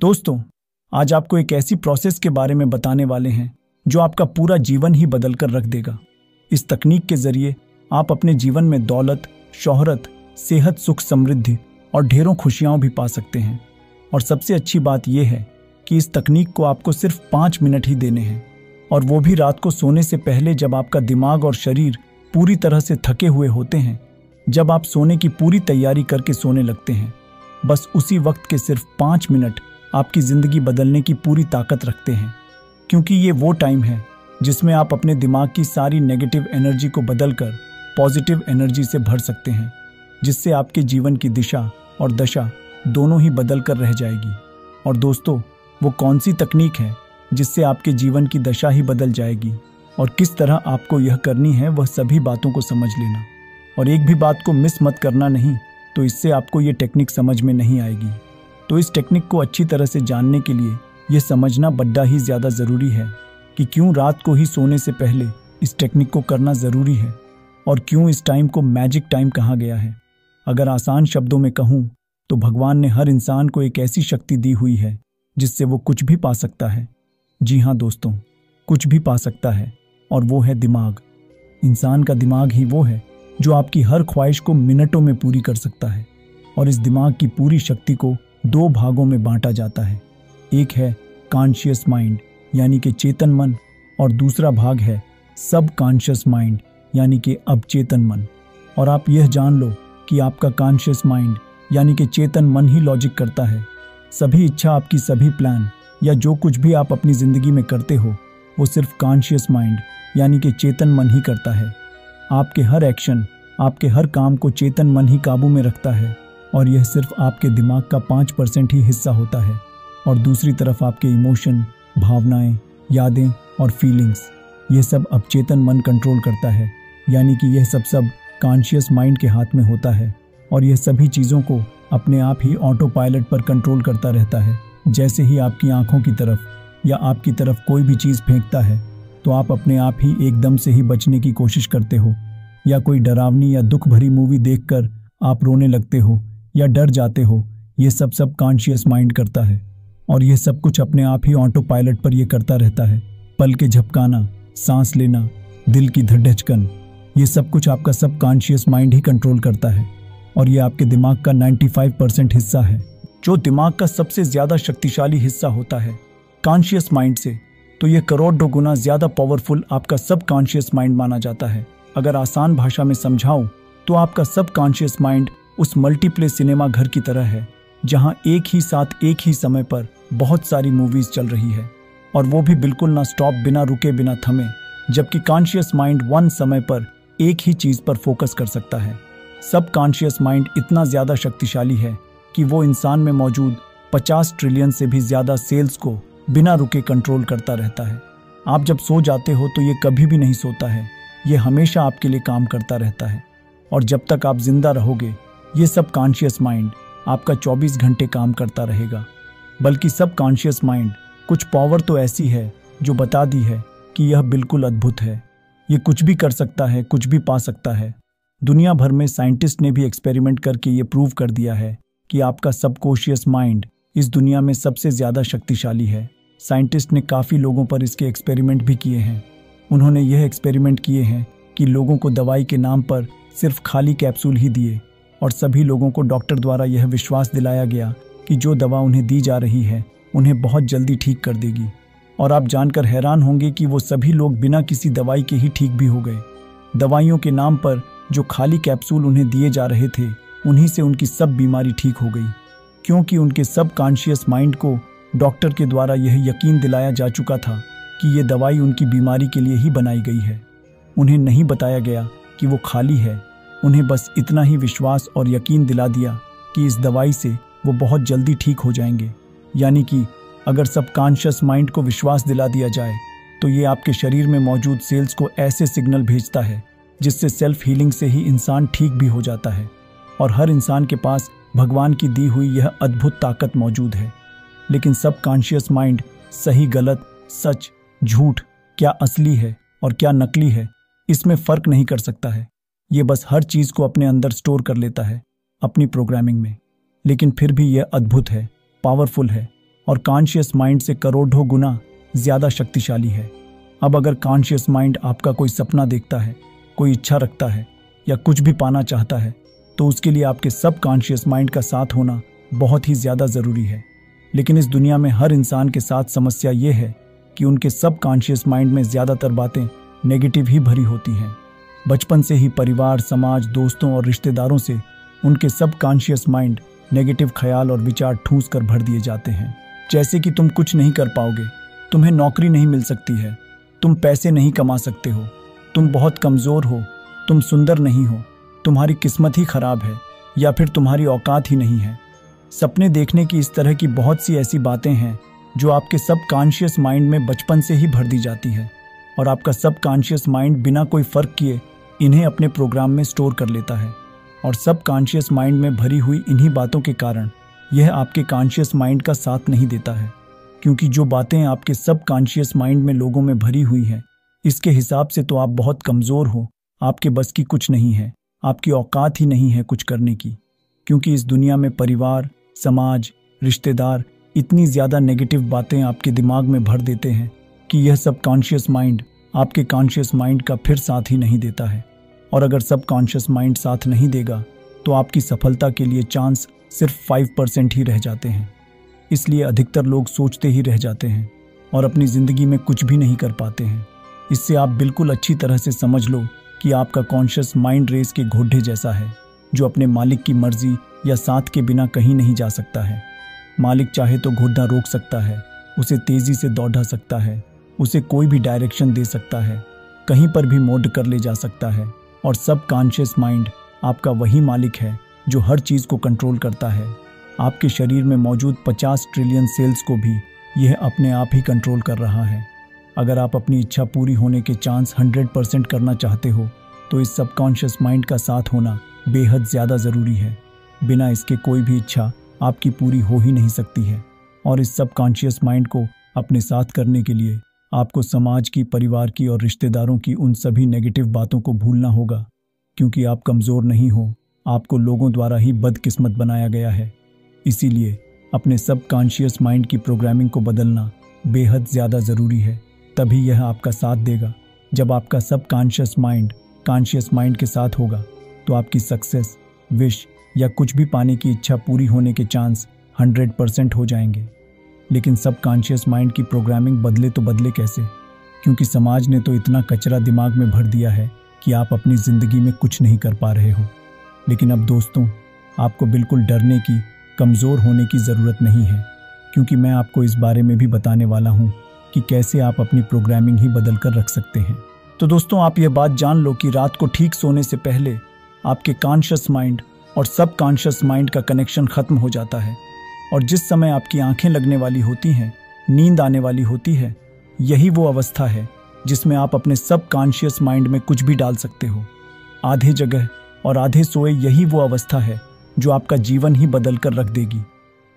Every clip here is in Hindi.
दोस्तों, आज आपको एक ऐसी प्रोसेस के बारे में बताने वाले हैं, जो आपका पूरा जीवन ही बदल कर रख देगा। इस तकनीक के ज़रिए आप अपने जीवन में दौलत, शोहरत, सेहत, सुख समृद्धि और ढेरों खुशियाँ भी पा सकते हैं। और सबसे अच्छी बात यह है कि इस तकनीक को आपको सिर्फ़ पाँच मिनट ही देने हैं, और वो भी रात को सोने से पहले जब आपका दिमाग और शरीर पूरी तरह से थके हुए होते हैं, जब आप सोने की पूरी तैयारी करके सोने लगते हैं। बस उसी वक्त के सिर्फ़ पाँच मिनट आपकी ज़िंदगी बदलने की पूरी ताकत रखते हैं, क्योंकि ये वो टाइम है जिसमें आप अपने दिमाग की सारी नेगेटिव एनर्जी को बदलकर पॉजिटिव एनर्जी से भर सकते हैं, जिससे आपके जीवन की दिशा और दशा दोनों ही बदल कर रह जाएगी। और दोस्तों, वो कौन सी तकनीक है जिससे आपके जीवन की दशा ही बदल जाएगी? और किस तरह आपको यह करनी है, वह सभी बातों को समझ लेना। और एक भी बात को मिस मत करना नहीं तो इससे आपको ये टेक्निक समझ में नहीं आएगी। तो इस टेक्निक को अच्छी तरह से जानने के लिए यह समझना बड्डा ही ज़्यादा ज़रूरी है कि क्यों रात को ही सोने से पहले इस टेक्निक को करना ज़रूरी है और क्यों इस टाइम को मैजिक टाइम कहा गया है। अगर आसान शब्दों में कहूँ तो भगवान ने हर इंसान को एक ऐसी शक्ति दी हुई है, जिससे वो कुछ भी पा सकता है। जी हाँ दोस्तों, कुछ भी पा सकता है, और वो है दिमाग। इंसान का दिमाग ही वो है, जो आपकी हर ख्वाहिश को मिनटों में पूरी कर सकता है, और इस दिमाग की पूरी शक्ति को दो भागों में बांटा जाता है। एक है कॉन्शियस माइंड यानी कि चेतन मन, और दूसरा भाग है सब कॉन्शियस माइंड यानी कि अवचेतन मन। और आप यह जान लो कि आपका कॉन्शियस माइंड यानी कि चेतन मन ही लॉजिक करता है। सभी इच्छा आपकी सभी प्लान या जो कुछ भी आप अपनी ज़िंदगी में करते हो, वो सिर्फ़ कॉन्शियस माइंड यानी कि चेतन मन ही करता है। आपके हर एक्शन आपके हर काम को चेतन मन ही काबू में रखता है। और यह सिर्फ़ आपके दिमाग का पाँच परसेंट ही हिस्सा होता है। और दूसरी तरफ़ आपके इमोशन भावनाएँ, यादें और फीलिंग्स यह सब अब चेतन मन कंट्रोल करता है। यानी कि यह सब सब कॉन्शियस माइंड के हाथ में होता है। और यह सभी चीज़ों को अपने आप ही ऑटो पायलट पर कंट्रोल करता रहता है। जैसे ही आपकी आँखों की तरफ़ या आपकी तरफ़ कोई भी चीज़ फेंकता है तो आप अपने आप ही एकदम से ही बचने की कोशिश करते हो। या कोई डरावनी या दुख भरी मूवी देखकर आप रोने लगते हो। या डर जाते हो, ये सब सब कॉन्शियस माइंड करता है। और ये सब कुछ अपने आप ही ऑटो पायलट पर ये करता रहता है। पल के झपकाना, सांस लेना, दिल की धड़कन ये सब कुछ आपका सब कॉन्शियस माइंड ही कंट्रोल करता है। और ये आपके दिमाग का 95 परसेंट हिस्सा है। जो दिमाग का सबसे ज़्यादा शक्तिशाली हिस्सा होता है कॉन्शियस माइंड से तो ये करोड़ों गुना ज़्यादा पावरफुल आपका सब कॉन्शियस माइंड माना जाता है। अगर आसान भाषा में समझाऊं तो आपका सब कॉन्शियस माइंड उस मल्टीप्ले सिनेमा घर की तरह है, जहाँ एक ही साथ एक ही समय पर बहुत सारी मूवीज़ चल रही है, और वो भी बिल्कुल ना स्टॉप बिना रुके बिना थमे, जबकि कॉन्शियस माइंड वन समय पर एक ही चीज़ पर फोकस कर सकता है। सब कॉन्शियस माइंड इतना ज़्यादा शक्तिशाली है कि वो इंसान में मौजूद 50 ट्रिलियन से भी ज़्यादा सेल्स को बिना रुके कंट्रोल करता रहता है। आप जब सो जाते हो तो ये कभी भी नहीं सोता है, ये हमेशा आपके लिए काम करता रहता है, और जब तक आप ज़िंदा रहोगे ये सब कॉन्शियस माइंड आपका 24 घंटे काम करता रहेगा। बल्कि सब कॉन्शियस माइंड कुछ पावर तो ऐसी है जो बता दी है कि यह बिल्कुल अद्भुत है। ये कुछ भी कर सकता है, कुछ भी पा सकता है। दुनिया भर में साइंटिस्ट ने भी एक्सपेरिमेंट करके ये प्रूव कर दिया है कि आपका सबकॉन्शियस माइंड इस दुनिया में सबसे ज़्यादा शक्तिशाली है। साइंटिस्ट ने काफ़ी लोगों पर इसके एक्सपेरिमेंट भी किए हैं। उन्होंने यह एक्सपेरिमेंट किए हैं कि लोगों को दवाई के नाम पर सिर्फ़ खाली कैप्सूल ही दिए। और सभी लोगों को डॉक्टर द्वारा यह विश्वास दिलाया गया कि जो दवा उन्हें दी जा रही है, उन्हें बहुत जल्दी ठीक कर देगी। और आप जानकर हैरान होंगे कि वो सभी लोग बिना किसी दवाई के ही ठीक भी हो गए। दवाइयों के नाम पर जो खाली कैप्सूल उन्हें दिए जा रहे थे, उन्हीं से उनकी सब बीमारी ठीक हो गई। क्योंकि उनके सब कॉन्शियस माइंड को डॉक्टर के द्वारा यह यकीन दिलाया जा चुका था कि ये दवाई उनकी बीमारी के लिए ही बनाई गई है। उन्हें नहीं बताया गया कि वो खाली है। उन्हें बस इतना ही विश्वास और यकीन दिला दिया कि इस दवाई से वो बहुत जल्दी ठीक हो जाएँगे। यानी कि अगर सब कॉन्शियस माइंड को विश्वास दिला दिया जाए तो ये आपके शरीर में मौजूद सेल्स को ऐसे सिग्नल भेजता है, जिससे सेल्फ हीलिंग से ही इंसान ठीक भी हो जाता है। और हर इंसान के पास भगवान की दी हुई यह अद्भुत ताकत मौजूद है। लेकिन सब कॉन्शियस माइंड सही, गलत, सच, झूठ क्या असली है और क्या नकली है, इसमें फ़र्क नहीं कर सकता है। ये बस हर चीज़ को अपने अंदर स्टोर कर लेता है, अपनी प्रोग्रामिंग में। लेकिन फिर भी यह अद्भुत है, पावरफुल है, और कॉन्शियस माइंड से करोड़ों गुना ज़्यादा शक्तिशाली है। अब अगर कॉन्शियस माइंड आपका कोई सपना देखता है, कोई इच्छा रखता है, या कुछ भी पाना चाहता है तो उसके लिए आपके सब कॉन्शियस माइंड का साथ होना बहुत ही ज़्यादा ज़रूरी है। लेकिन इस दुनिया में हर इंसान के साथ समस्या ये है कि उनके सब कॉन्शियस माइंड में ज़्यादातर बातें नेगेटिव ही भरी होती हैं। बचपन से ही परिवार, समाज, दोस्तों और रिश्तेदारों से उनके सब कॉन्शियस माइंड नेगेटिव ख्याल और विचार ठूस कर भर दिए जाते हैं। जैसे कि तुम कुछ नहीं कर पाओगे, तुम्हें नौकरी नहीं मिल सकती है, तुम पैसे नहीं कमा सकते हो, तुम बहुत कमज़ोर हो, तुम सुंदर नहीं हो, तुम्हारी किस्मत ही खराब है या फिर तुम्हारी औकात ही नहीं है। सपने देखने की इस तरह की बहुत सी ऐसी बातें हैं जो आपके सब कॉन्शियस माइंड में बचपन से ही भर दी जाती है और आपका सब कॉन्शियस माइंड बिना कोई फ़र्क किए इन्हें अपने प्रोग्राम में स्टोर कर लेता है और सब कॉन्शियस माइंड में भरी हुई इन्हीं बातों के कारण यह आपके कॉन्शियस माइंड का साथ नहीं देता है, क्योंकि जो बातें आपके सब कॉन्शियस माइंड में लोगों में भरी हुई हैं, इसके हिसाब से तो आप बहुत कमज़ोर हो, आपके बस की कुछ नहीं है, आपकी औकात ही नहीं है कुछ करने की, क्योंकि इस दुनिया में परिवार, समाज, रिश्तेदार इतनी ज़्यादा नेगेटिव बातें आपके दिमाग में भर देते हैं कि यह सब कॉन्शियस माइंड आपके कॉन्शियस माइंड का फिर साथ ही नहीं देता है। और अगर सब कॉन्शियस माइंड साथ नहीं देगा तो आपकी सफलता के लिए चांस सिर्फ़ फाइव परसेंट ही रह जाते हैं। इसलिए अधिकतर लोग सोचते ही रह जाते हैं और अपनी ज़िंदगी में कुछ भी नहीं कर पाते हैं। इससे आप बिल्कुल अच्छी तरह से समझ लो कि आपका कॉन्शियस माइंड रेस के घोड़े जैसा है, जो अपने मालिक की मर्ज़ी या साथ के बिना कहीं नहीं जा सकता है। मालिक चाहे तो घोड़ा रोक सकता है, उसे तेज़ी से दौड़ा सकता है, उसे कोई भी डायरेक्शन दे सकता है, कहीं पर भी मोड कर ले जा सकता है। और सब कॉन्शियस माइंड आपका वही मालिक है, जो हर चीज़ को कंट्रोल करता है। आपके शरीर में मौजूद 50 ट्रिलियन सेल्स को भी यह अपने आप ही कंट्रोल कर रहा है। अगर आप अपनी इच्छा पूरी होने के चांस 100 परसेंट करना चाहते हो तो इस सबकॉन्शियस माइंड का साथ होना बेहद ज़्यादा ज़रूरी है। बिना इसके कोई भी इच्छा आपकी पूरी हो ही नहीं सकती है। और इस सबकॉन्शियस माइंड को अपने साथ करने के लिए आपको समाज की, परिवार की और रिश्तेदारों की उन सभी नेगेटिव बातों को भूलना होगा, क्योंकि आप कमज़ोर नहीं हो। आपको लोगों द्वारा ही बदकिस्मत बनाया गया है। इसीलिए अपने सब कॉन्शियस माइंड की प्रोग्रामिंग को बदलना बेहद ज़्यादा ज़रूरी है। तभी यह आपका साथ देगा। जब आपका सब कॉन्शियस माइंड कॉन्शियस माइंड के साथ होगा तो आपकी सक्सेस विश या कुछ भी पाने की इच्छा पूरी होने के चांस हंड्रेड परसेंट हो जाएँगे। लेकिन सब कॉन्शियस माइंड की प्रोग्रामिंग बदले तो बदले कैसे? क्योंकि समाज ने तो इतना कचरा दिमाग में भर दिया है कि आप अपनी ज़िंदगी में कुछ नहीं कर पा रहे हो। लेकिन अब दोस्तों, आपको बिल्कुल डरने की, कमज़ोर होने की ज़रूरत नहीं है। क्योंकि मैं आपको इस बारे में भी बताने वाला हूँ कि कैसे आप अपनी प्रोग्रामिंग ही बदल कर रख सकते हैं। तो दोस्तों, आप ये बात जान लो कि रात को ठीक सोने से पहले आपके कॉन्शियस माइंड और सब कॉन्शियस माइंड का कनेक्शन खत्म हो जाता है। और जिस समय आपकी आँखें लगने वाली होती हैं, नींद आने वाली होती है, यही वो अवस्था है जिसमें आप अपने सब कॉन्शियस माइंड में कुछ भी डाल सकते हो। आधे जगह और आधे सोए यही वो अवस्था है जो आपका जीवन ही बदल कर रख देगी।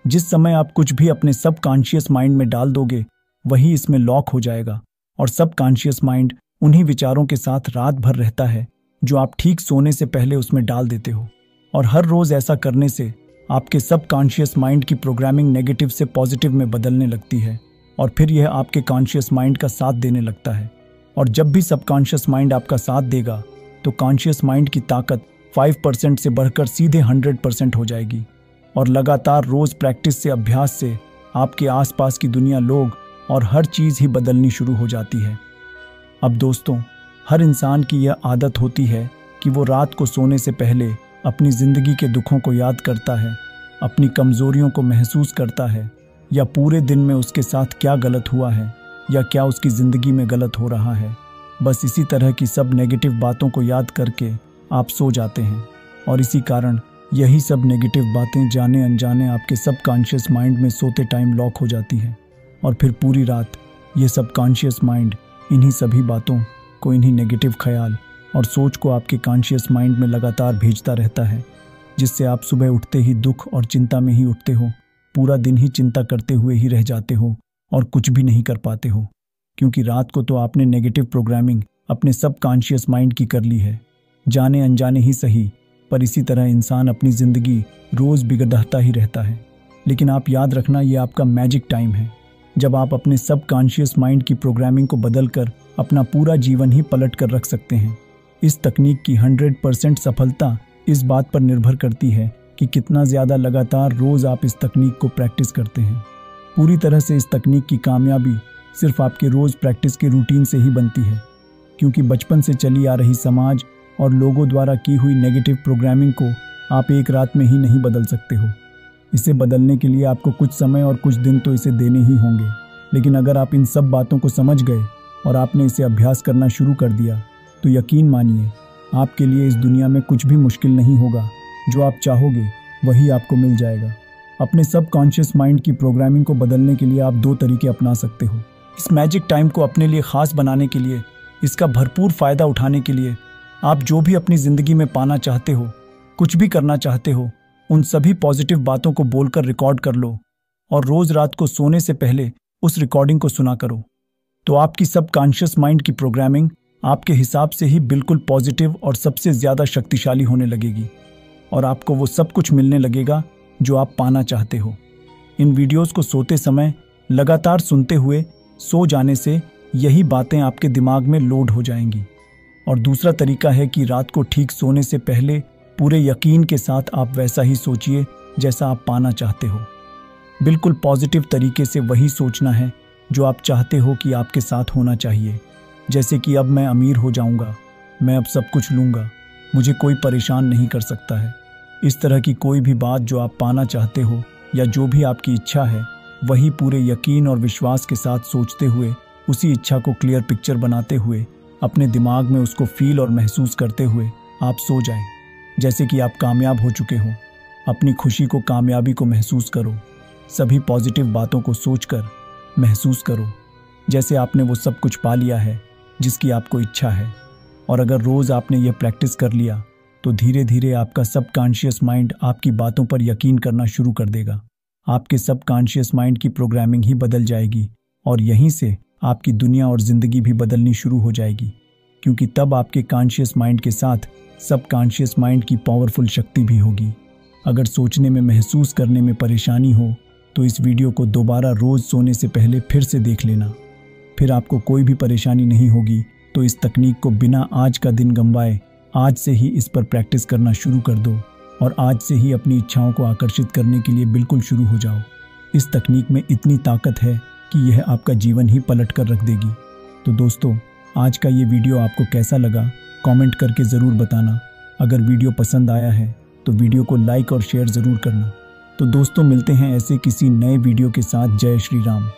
जिस समय आप कुछ भी अपने सब कॉन्शियस माइंड में डाल दोगे, वही इसमें लॉक हो जाएगा और सब कॉन्शियस माइंड उन्हीं विचारों के साथ रात भर रहता है जो आप ठीक सोने से पहले उसमें डाल देते हो। और हर रोज ऐसा करने से आपके सब कॉन्शियस माइंड की प्रोग्रामिंग नेगेटिव से पॉजिटिव में बदलने लगती है और फिर यह आपके कॉन्शियस माइंड का साथ देने लगता है। और जब भी सब कॉन्शियस माइंड आपका साथ देगा तो कॉन्शियस माइंड की ताकत फाइव परसेंट से बढ़कर सीधे हंड्रेड परसेंट हो जाएगी। और लगातार रोज प्रैक्टिस से अभ्यास से आपके आसपास की दुनिया लोग और हर चीज़ ही बदलनी शुरू हो जाती है। अब दोस्तों, हर इंसान की यह आदत होती है कि वो रात को सोने से पहले अपनी ज़िंदगी के दुखों को याद करता है, अपनी कमज़ोरियों को महसूस करता है, या पूरे दिन में उसके साथ क्या गलत हुआ है, या क्या उसकी ज़िंदगी में गलत हो रहा है। बस इसी तरह की सब नेगेटिव बातों को याद करके आप सो जाते हैं। और इसी कारण यही सब नेगेटिव बातें जाने अनजाने आपके सब कॉन्शियस माइंड में सोते टाइम लॉक हो जाती है। और फिर पूरी रात ये सब कॉन्शियस माइंड इन्हीं सभी बातों को, इन्हीं नेगेटिव ख्याल और सोच को आपके कॉन्शियस माइंड में लगातार भेजता रहता है, जिससे आप सुबह उठते ही दुख और चिंता में ही उठते हो, पूरा दिन ही चिंता करते हुए ही रह जाते हो और कुछ भी नहीं कर पाते हो, क्योंकि रात को तो आपने नेगेटिव प्रोग्रामिंग अपने सब कॉन्शियस माइंड की कर ली है। जाने अनजाने ही सही, पर इसी तरह इंसान अपनी ज़िंदगी रोज़ बिगड़ता ही रहता है। लेकिन आप याद रखना ये आपका मैजिक टाइम है, जब आप अपने सब कॉन्शियस माइंड की प्रोग्रामिंग को बदलकर अपना पूरा जीवन ही पलट कर रख सकते हैं। इस तकनीक की 100 परसेंट सफलता इस बात पर निर्भर करती है कि कितना ज़्यादा लगातार रोज़ आप इस तकनीक को प्रैक्टिस करते हैं। पूरी तरह से इस तकनीक की कामयाबी सिर्फ़ आपके रोज़ प्रैक्टिस के रूटीन से ही बनती है, क्योंकि बचपन से चली आ रही समाज और लोगों द्वारा की हुई नेगेटिव प्रोग्रामिंग को आप एक रात में ही नहीं बदल सकते हो। इसे बदलने के लिए आपको कुछ समय और कुछ दिन तो इसे देने ही होंगे। लेकिन अगर आप इन सब बातों को समझ गए और आपने इसे अभ्यास करना शुरू कर दिया तो यकीन मानिए, आपके लिए इस दुनिया में कुछ भी मुश्किल नहीं होगा। जो आप चाहोगे, वही आपको मिल जाएगा। अपने सब कॉन्शियस माइंड की प्रोग्रामिंग को बदलने के लिए आप दो तरीके अपना सकते हो। इस मैजिक टाइम को अपने लिए खास बनाने के लिए, इसका भरपूर फ़ायदा उठाने के लिए, आप जो भी अपनी ज़िंदगी में पाना चाहते हो, कुछ भी करना चाहते हो, उन सभी पॉजिटिव बातों को बोलकर रिकॉर्ड कर लो और रोज रात को सोने से पहले उस रिकॉर्डिंग को सुना करो। तो आपकी सब कॉन्शियस माइंड की प्रोग्रामिंग आपके हिसाब से ही बिल्कुल पॉजिटिव और सबसे ज़्यादा शक्तिशाली होने लगेगी और आपको वो सब कुछ मिलने लगेगा जो आप पाना चाहते हो। इन वीडियोस को सोते समय, लगातार सुनते हुए, सो जाने से यही बातें आपके दिमाग में लोड हो जाएँगी। और दूसरा तरीका है कि रात को ठीक सोने से पहले पूरे यकीन के साथ आप वैसा ही सोचिए जैसा आप पाना चाहते हो। बिल्कुल पॉजिटिव तरीके से वही सोचना है जो आप चाहते हो कि आपके साथ होना चाहिए। जैसे कि अब मैं अमीर हो जाऊँगा, मैं अब सब कुछ लूँगा, मुझे कोई परेशान नहीं कर सकता है। इस तरह की कोई भी बात जो आप पाना चाहते हो या जो भी आपकी इच्छा है, वही पूरे यकीन और विश्वास के साथ सोचते हुए, उसी इच्छा को क्लियर पिक्चर बनाते हुए, अपने दिमाग में उसको फील और महसूस करते हुए आप सो जाएँ। जैसे कि आप कामयाब हो चुके हो, अपनी खुशी को कामयाबी को महसूस करो। सभी पॉजिटिव बातों को सोचकर महसूस करो। जैसे आपने वो सब कुछ पा लिया है जिसकी आपको इच्छा है। और अगर रोज़ आपने यह प्रैक्टिस कर लिया तो धीरे धीरे आपका सब कॉन्शियस माइंड आपकी बातों पर यकीन करना शुरू कर देगा। आपके सब कॉन्शियस माइंड की प्रोग्रामिंग ही बदल जाएगी, और यहीं से आपकी दुनिया और ज़िंदगी भी बदलनी शुरू हो जाएगी। क्योंकि तब आपके कॉन्शियस माइंड के साथ सब कॉन्शियस माइंड की पावरफुल शक्ति भी होगी। अगर सोचने में महसूस करने में परेशानी हो तो इस वीडियो को दोबारा रोज़ सोने से पहले फिर से देख लेना। फिर आपको कोई भी परेशानी नहीं होगी। तो इस तकनीक को बिना आज का दिन गंवाए, आज से ही इस पर प्रैक्टिस करना शुरू कर दो और आज से ही अपनी इच्छाओं को आकर्षित करने के लिए बिल्कुल शुरू हो जाओ। इस तकनीक में इतनी ताकत है कि यह आपका जीवन ही पलट कर रख देगी। तो दोस्तों, आज का ये वीडियो आपको कैसा लगा, कमेंट करके ज़रूर बताना। अगर वीडियो पसंद आया है तो वीडियो को लाइक और शेयर ज़रूर करना। तो दोस्तों, मिलते हैं ऐसे किसी नए वीडियो के साथ। जय श्री राम।